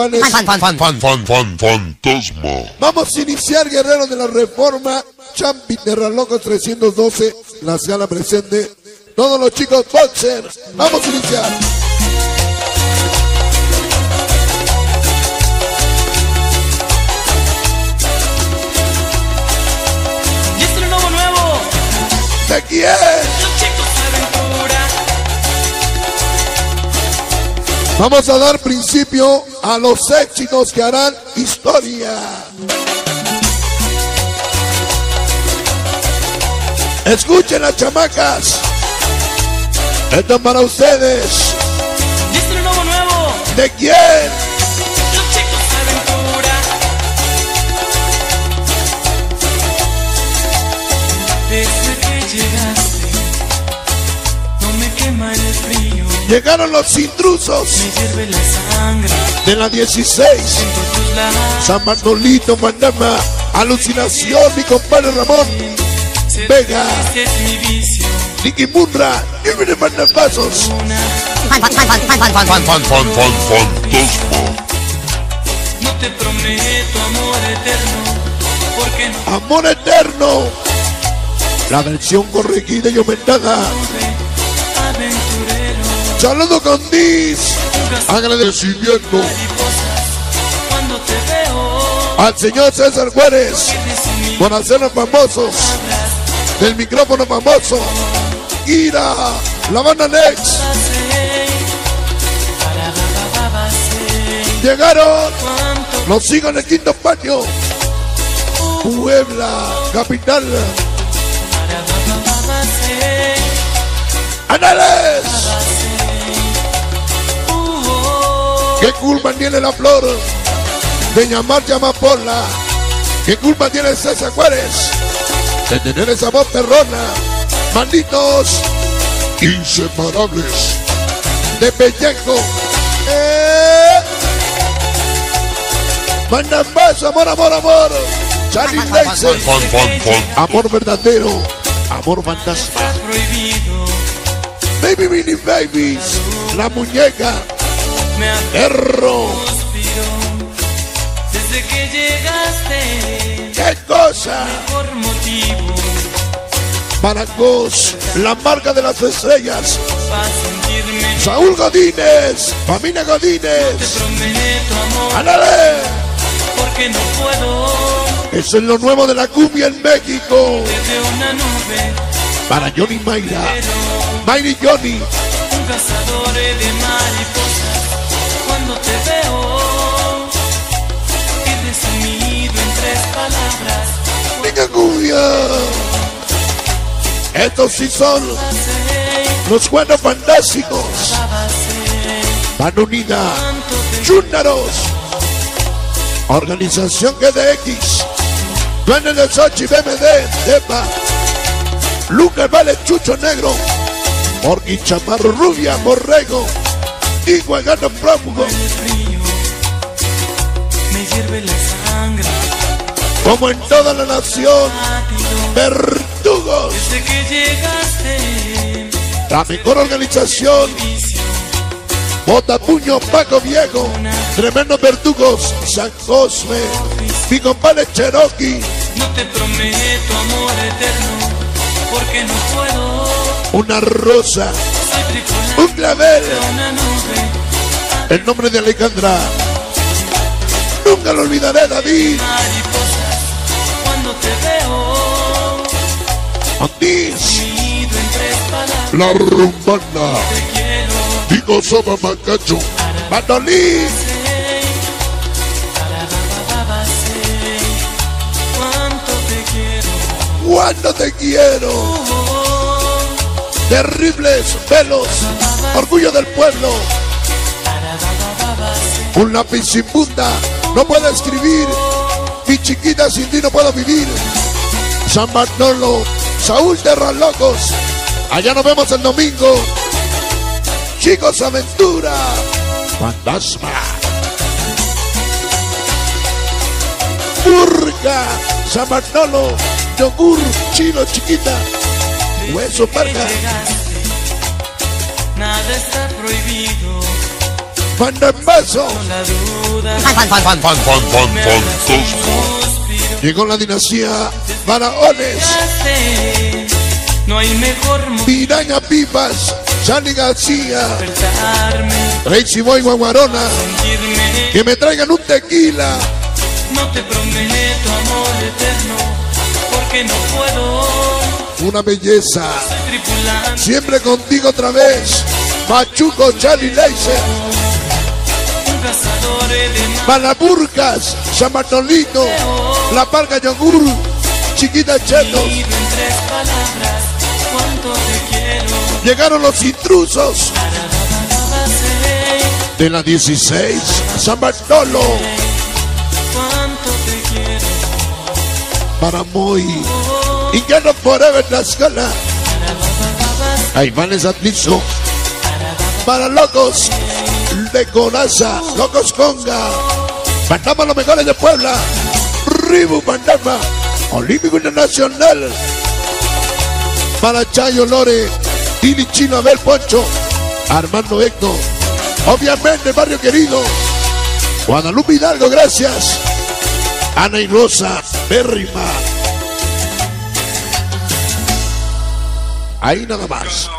panes. Fan, fan, fan, fan. Fan, fan, fantasma. Vamos a iniciar Guerrero de la Reforma. Champi de Ralocos 312. La sala presente. Todos los chicos boxer. Vamos a iniciar. Y este Vamos a dar principio a los éxitos que harán historia. Escuchen las chamacas. Esto es para ustedes. ¿De quién? Llegaron los intrusos me hierve la sangre. de la 16. Siento tus labios. San Bartolito, Mandama, Alucinación, mi compadre Ramón, Vega. feliz es mi vicio. Nicky Munra, y miren pasos. Una, Fan, fan, fan, fan, fan, fan, fan. Fan, fan, fan, fantasma. no te prometo amor eterno, porque no Amor eterno. La versión corregida y aumentada. Con Dis. Agradecimiento al señor César Juárez por hacernos famosos del micrófono famoso. Ira, la banda Next. Llegaron los sigo en el quinto patio. Puebla, capital. Anales. ¿Qué culpa tiene la flor de llamar Llamapola? ¿Qué culpa tiene César Juárez de tener esa voz perrona? Malditos inseparables de pellejo. Eh. Mandan más, amor, amor, amor. Charlie. Amor verdadero. Amor fantasma. Baby Mini Babies. La muñeca. Me suspiro desde que llegaste. ¿Qué cosa? Motivo Maracos, la marca de las estrellas. Saúl Godínez, Te Godínez. ¡Ándale! porque no puedo. Eso es lo nuevo de la cumbia en México. Desde una nube, Para Johnny Mayra, Mayra y Johnny. un cazador de mariposas. Cuando te veo, pierdes sumido en tres palabras. Venga. Estos sí son los cuentos fantásticos. Van unida. Chúndaros. Organización GDX. Duende de Sochi, BMD, DEPA. Lucas Vale Chucho Negro. Morgui Chamarro Rubia, Borrego. Y Guagano Prófugo. me hierve la sangre. Como en toda la nación. Verdugos. desde que llegaste, La mejor organización. Bota Puño Paco Viejo. Tremendos verdugos. San Cosme. Mi compadre Cherokee. no te prometo amor eterno, porque no puedo. Una rosa. El nombre de Alejandra. Nunca lo olvidaré, David. Cuando te veo, palabras, La rumbana. Digo Soba Macacho. Sé cuánto te quiero. Cuando te quiero. Terribles pelos. Orgullo del pueblo. Un lápiz sin punta. No puedo escribir. Mi chiquita sin ti no puedo vivir. San Bartolo. Saúl Terralocos. Allá nos vemos el domingo. Chicos Aventura. Fantasma. Burga. San Bartolo. Yogur. Chino chiquita. Hueso parca. nada está prohibido. Me fantasma. suspiro. Llegó la dinastía Faraones. No hay mejor Piraña Pipas. Charlie García. Tracy Boy Guaguarona. Que me traigan un tequila. No te prometo amor eterno, porque no puedo. Una belleza. Siempre contigo otra vez. Machuco Charlie. Malaburcas. San Bartolino. La Parga Yogur. Chiquita quiero. Llegaron los intrusos. De la 16. San Bartolo. cuánto te Para muy. Ingano Forever Tlaxcala. Van les Atlizo. Para locos de Coraza. Locos Conga. Fantasma los mejores de Puebla. Ribu Fantasma. Olímpico Internacional. Para Chayo Lore. Tili Chino Abel Poncho. Armando Héctor. Obviamente, barrio querido. Guadalupe Hidalgo, gracias. Ana y Rosa, Berrima. Ahí nada más.